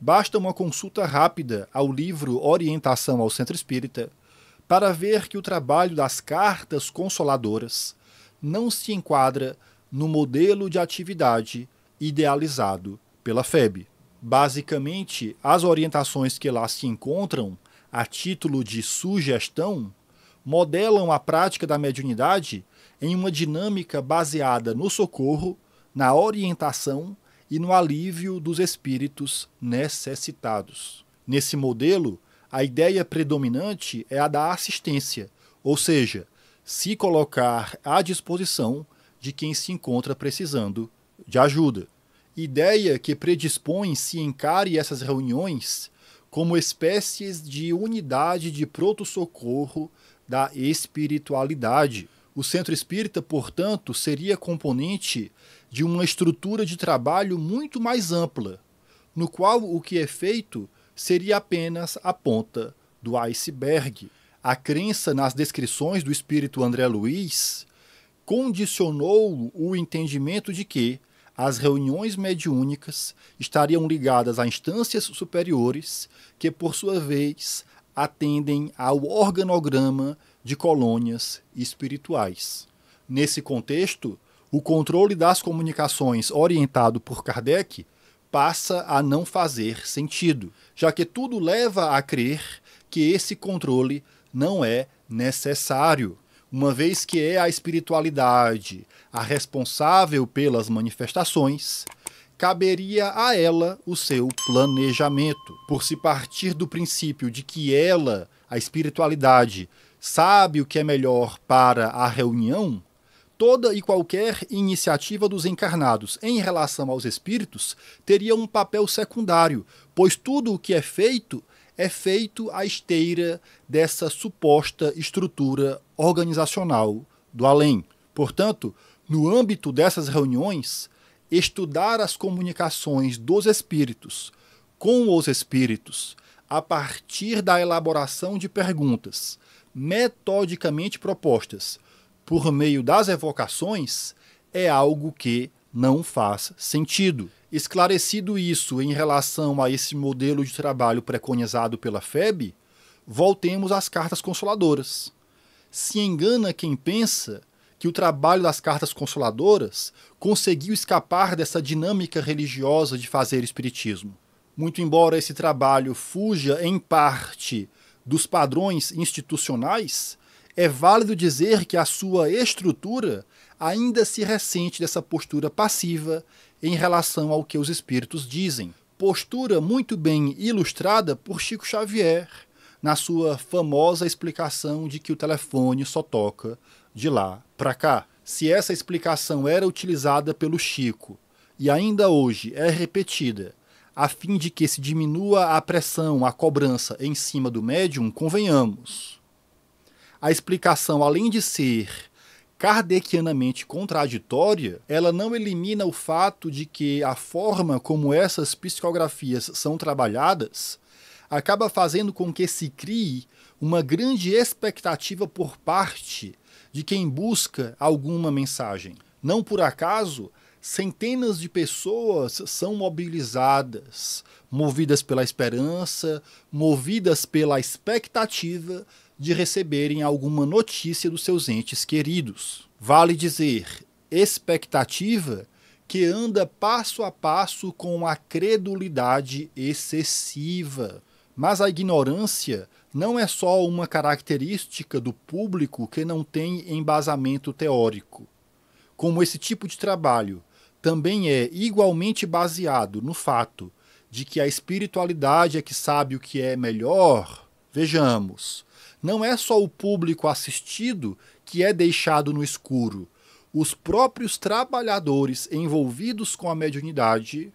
Basta uma consulta rápida ao livro Orientação ao Centro Espírita para ver que o trabalho das cartas consoladoras não se enquadra no modelo de atividade idealizado pela FEB. Basicamente, as orientações que lá se encontram, a título de sugestão, modelam a prática da mediunidade em uma dinâmica baseada no socorro, na orientação e no alívio dos espíritos necessitados. Nesse modelo, a ideia predominante é a da assistência, ou seja, se colocar à disposição de quem se encontra precisando de ajuda ideia que predispõe se encare essas reuniões como espécies de unidade de proto-socorro da espiritualidade. O centro espírita, portanto, seria componente de uma estrutura de trabalho muito mais ampla, no qual o que é feito seria apenas a ponta do iceberg. A crença nas descrições do espírito André Luiz condicionou o entendimento de que as reuniões mediúnicas estariam ligadas a instâncias superiores que, por sua vez, atendem ao organograma de colônias espirituais. Nesse contexto, o controle das comunicações orientado por Kardec passa a não fazer sentido, já que tudo leva a crer que esse controle não é necessário uma vez que é a espiritualidade a responsável pelas manifestações, caberia a ela o seu planejamento. Por se partir do princípio de que ela, a espiritualidade, sabe o que é melhor para a reunião, toda e qualquer iniciativa dos encarnados em relação aos espíritos teria um papel secundário, pois tudo o que é feito é feito à esteira dessa suposta estrutura organizacional do além. Portanto, no âmbito dessas reuniões, estudar as comunicações dos espíritos com os espíritos a partir da elaboração de perguntas metodicamente propostas por meio das evocações é algo que não faz sentido. Esclarecido isso em relação a esse modelo de trabalho preconizado pela FEB, voltemos às cartas consoladoras. Se engana quem pensa que o trabalho das cartas consoladoras conseguiu escapar dessa dinâmica religiosa de fazer espiritismo. Muito embora esse trabalho fuja em parte dos padrões institucionais, é válido dizer que a sua estrutura ainda se ressente dessa postura passiva em relação ao que os espíritos dizem. Postura muito bem ilustrada por Chico Xavier na sua famosa explicação de que o telefone só toca de lá para cá. Se essa explicação era utilizada pelo Chico e ainda hoje é repetida a fim de que se diminua a pressão, a cobrança em cima do médium, convenhamos. A explicação, além de ser kardecianamente contraditória, ela não elimina o fato de que a forma como essas psicografias são trabalhadas acaba fazendo com que se crie uma grande expectativa por parte de quem busca alguma mensagem. Não por acaso, centenas de pessoas são mobilizadas, movidas pela esperança, movidas pela expectativa de receberem alguma notícia dos seus entes queridos. Vale dizer, expectativa que anda passo a passo com a credulidade excessiva. Mas a ignorância não é só uma característica do público que não tem embasamento teórico. Como esse tipo de trabalho também é igualmente baseado no fato de que a espiritualidade é que sabe o que é melhor, vejamos, não é só o público assistido que é deixado no escuro. Os próprios trabalhadores envolvidos com a mediunidade,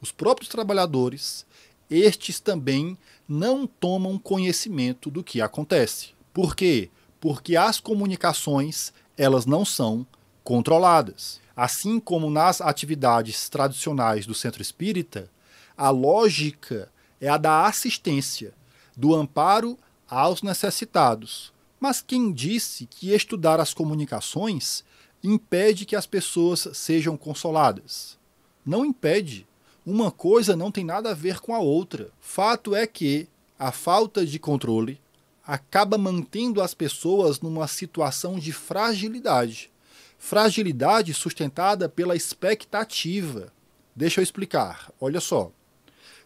os próprios trabalhadores, estes também não tomam conhecimento do que acontece. Por quê? Porque as comunicações, elas não são controladas. Assim como nas atividades tradicionais do centro espírita, a lógica é a da assistência, do amparo aos necessitados. Mas quem disse que estudar as comunicações impede que as pessoas sejam consoladas? Não impede. Uma coisa não tem nada a ver com a outra. Fato é que a falta de controle acaba mantendo as pessoas numa situação de fragilidade. Fragilidade sustentada pela expectativa. Deixa eu explicar. Olha só.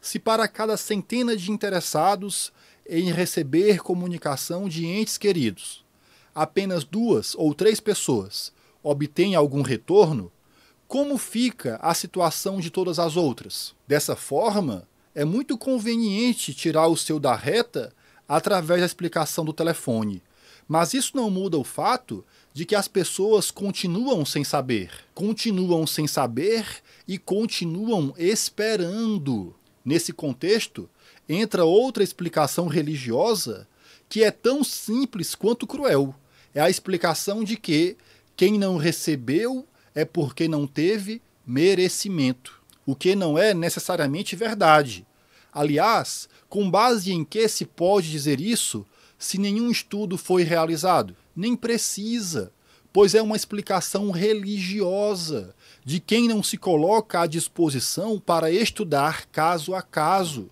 Se para cada centena de interessados em receber comunicação de entes queridos, apenas duas ou três pessoas obtêm algum retorno, como fica a situação de todas as outras? Dessa forma, é muito conveniente tirar o seu da reta através da explicação do telefone. Mas isso não muda o fato de que as pessoas continuam sem saber. Continuam sem saber e continuam esperando. Nesse contexto, entra outra explicação religiosa que é tão simples quanto cruel. É a explicação de que quem não recebeu é porque não teve merecimento, o que não é necessariamente verdade. Aliás, com base em que se pode dizer isso se nenhum estudo foi realizado? Nem precisa, pois é uma explicação religiosa de quem não se coloca à disposição para estudar caso a caso.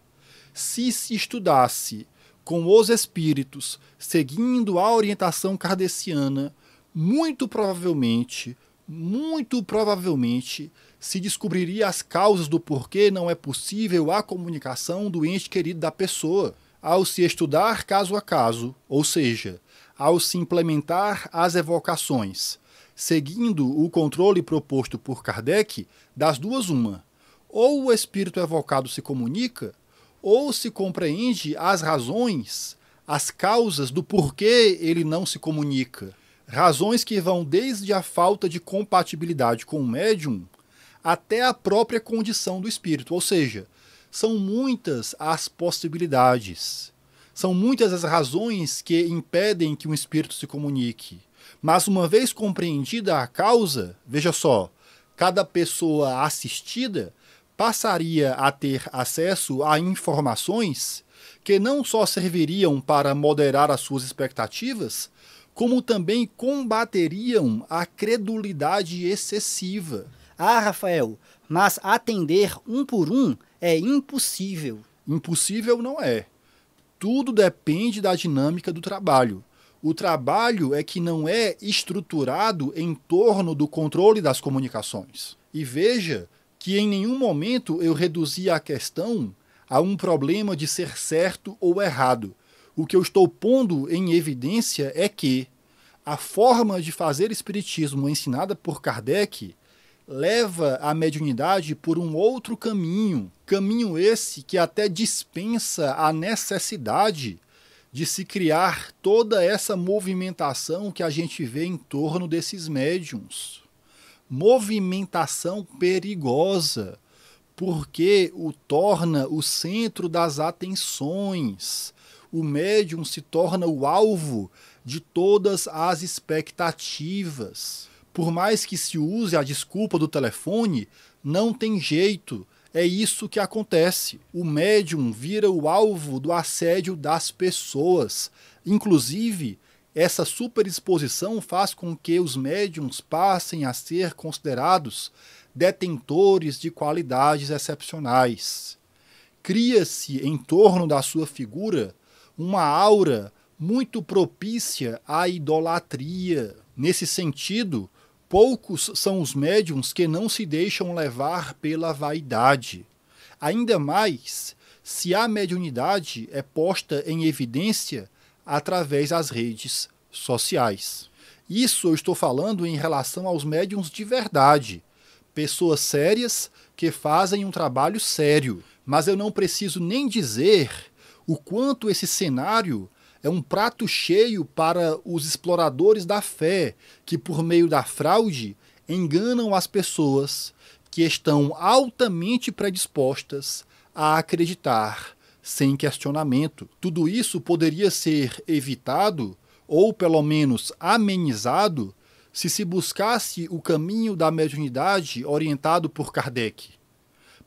Se se estudasse com os espíritos, seguindo a orientação kardeciana, muito provavelmente, muito provavelmente, se descobriria as causas do porquê não é possível a comunicação do ente querido da pessoa. Ao se estudar caso a caso, ou seja, ao se implementar as evocações, seguindo o controle proposto por Kardec, das duas uma. Ou o espírito evocado se comunica, ou se compreende as razões, as causas do porquê ele não se comunica. Razões que vão desde a falta de compatibilidade com o médium até a própria condição do espírito. Ou seja, são muitas as possibilidades, são muitas as razões que impedem que um espírito se comunique. Mas uma vez compreendida a causa, veja só, cada pessoa assistida passaria a ter acesso a informações que não só serviriam para moderar as suas expectativas, como também combateriam a credulidade excessiva. Ah, Rafael, mas atender um por um é impossível. Impossível não é. Tudo depende da dinâmica do trabalho. O trabalho é que não é estruturado em torno do controle das comunicações. E veja que em nenhum momento eu reduzi a questão a um problema de ser certo ou errado. O que eu estou pondo em evidência é que a forma de fazer espiritismo ensinada por Kardec leva a mediunidade por um outro caminho, caminho esse que até dispensa a necessidade de se criar toda essa movimentação que a gente vê em torno desses médiums. Movimentação perigosa, porque o torna o centro das atenções. O médium se torna o alvo de todas as expectativas por mais que se use a desculpa do telefone, não tem jeito. É isso que acontece. O médium vira o alvo do assédio das pessoas. Inclusive, essa superexposição faz com que os médiums passem a ser considerados detentores de qualidades excepcionais. Cria-se em torno da sua figura uma aura muito propícia à idolatria. Nesse sentido, Poucos são os médiums que não se deixam levar pela vaidade. Ainda mais se a mediunidade é posta em evidência através das redes sociais. Isso eu estou falando em relação aos médiums de verdade, pessoas sérias que fazem um trabalho sério. Mas eu não preciso nem dizer o quanto esse cenário é um prato cheio para os exploradores da fé, que por meio da fraude enganam as pessoas que estão altamente predispostas a acreditar sem questionamento. Tudo isso poderia ser evitado ou pelo menos amenizado se se buscasse o caminho da mediunidade orientado por Kardec.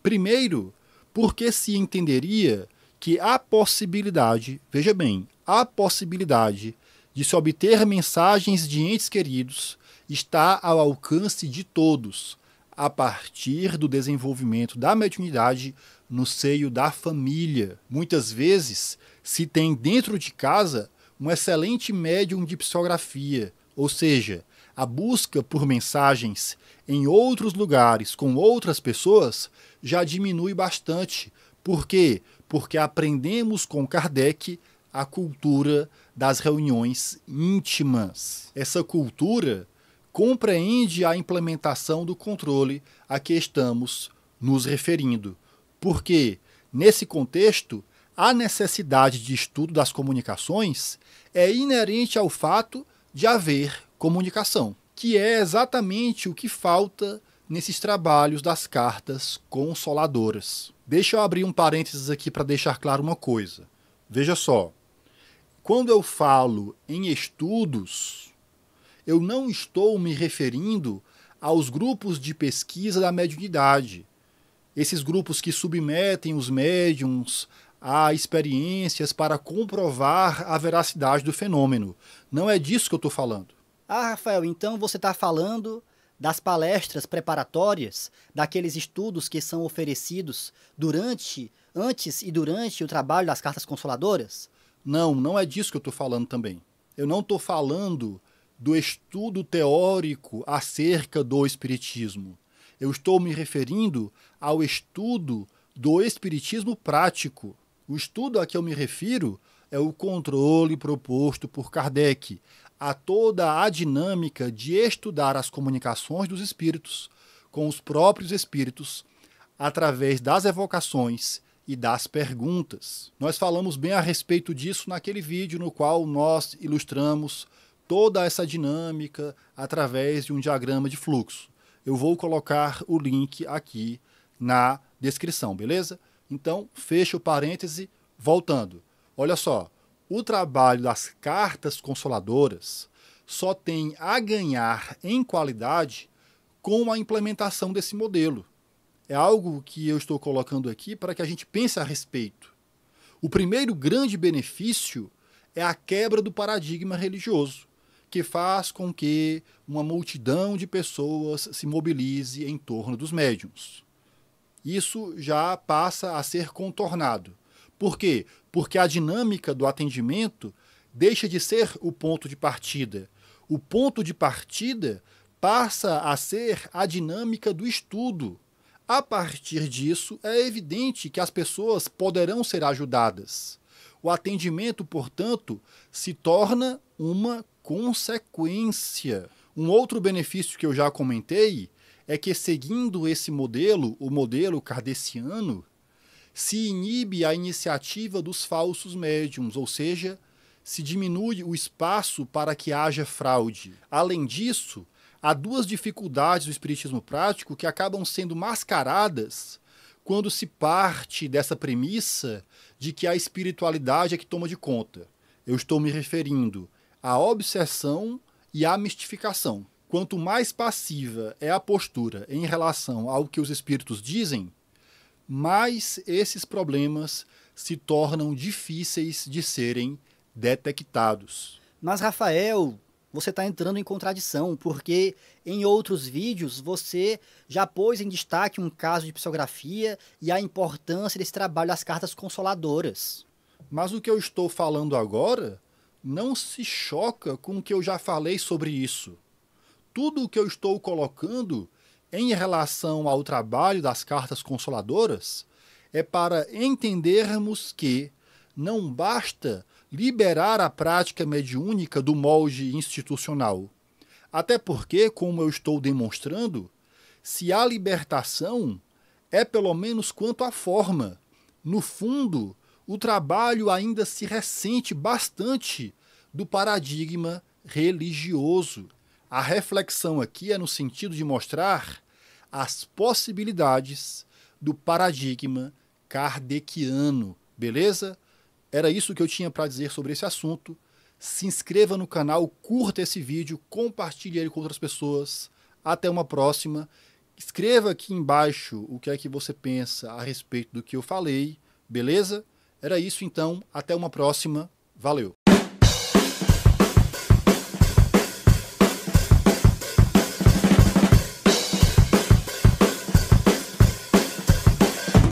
Primeiro, porque se entenderia que há possibilidade, veja bem, a possibilidade de se obter mensagens de entes queridos está ao alcance de todos. a partir do desenvolvimento da mediunidade no seio da família. Muitas vezes se tem dentro de casa um excelente médium de psicografia, ou seja, a busca por mensagens em outros lugares com outras pessoas já diminui bastante. Por quê? Porque aprendemos com Kardec a cultura das reuniões íntimas. Essa cultura compreende a implementação do controle a que estamos nos referindo. Porque, nesse contexto, a necessidade de estudo das comunicações é inerente ao fato de haver comunicação, que é exatamente o que falta nesses trabalhos das cartas consoladoras. Deixa eu abrir um parênteses aqui para deixar claro uma coisa. Veja só, quando eu falo em estudos, eu não estou me referindo aos grupos de pesquisa da mediunidade. Esses grupos que submetem os médiums a experiências para comprovar a veracidade do fenômeno. Não é disso que eu estou falando. Ah, Rafael, então você está falando das palestras preparatórias, daqueles estudos que são oferecidos durante, antes e durante o trabalho das cartas consoladoras? Não, não é disso que eu estou falando também. Eu não estou falando do estudo teórico acerca do Espiritismo. Eu estou me referindo ao estudo do Espiritismo prático. O estudo a que eu me refiro é o controle proposto por Kardec a toda a dinâmica de estudar as comunicações dos espíritos com os próprios espíritos através das evocações e das perguntas. Nós falamos bem a respeito disso naquele vídeo no qual nós ilustramos toda essa dinâmica através de um diagrama de fluxo. Eu vou colocar o link aqui na descrição, beleza? Então, fecha o parêntese, voltando. Olha só, o trabalho das cartas consoladoras só tem a ganhar em qualidade com a implementação desse modelo é algo que eu estou colocando aqui para que a gente pense a respeito. O primeiro grande benefício é a quebra do paradigma religioso, que faz com que uma multidão de pessoas se mobilize em torno dos médiums. Isso já passa a ser contornado. Por quê? Porque a dinâmica do atendimento deixa de ser o ponto de partida. O ponto de partida passa a ser a dinâmica do estudo, a partir disso, é evidente que as pessoas poderão ser ajudadas. O atendimento, portanto, se torna uma consequência. Um outro benefício que eu já comentei é que, seguindo esse modelo, o modelo kardeciano, se inibe a iniciativa dos falsos médiums, ou seja, se diminui o espaço para que haja fraude. Além disso, há duas dificuldades do espiritismo prático que acabam sendo mascaradas quando se parte dessa premissa de que a espiritualidade é que toma de conta. Eu estou me referindo à obsessão e à mistificação. Quanto mais passiva é a postura em relação ao que os espíritos dizem, mais esses problemas se tornam difíceis de serem detectados. Mas, Rafael, você está entrando em contradição, porque em outros vídeos você já pôs em destaque um caso de psicografia e a importância desse trabalho das cartas consoladoras. Mas o que eu estou falando agora não se choca com o que eu já falei sobre isso. Tudo o que eu estou colocando em relação ao trabalho das cartas consoladoras é para entendermos que não basta liberar a prática mediúnica do molde institucional. Até porque, como eu estou demonstrando, se a libertação é pelo menos quanto à forma, no fundo, o trabalho ainda se ressente bastante do paradigma religioso. A reflexão aqui é no sentido de mostrar as possibilidades do paradigma kardeciano, beleza? Era isso que eu tinha para dizer sobre esse assunto. Se inscreva no canal, curta esse vídeo, compartilhe ele com outras pessoas. Até uma próxima. Escreva aqui embaixo o que é que você pensa a respeito do que eu falei, beleza? Era isso então, até uma próxima. Valeu!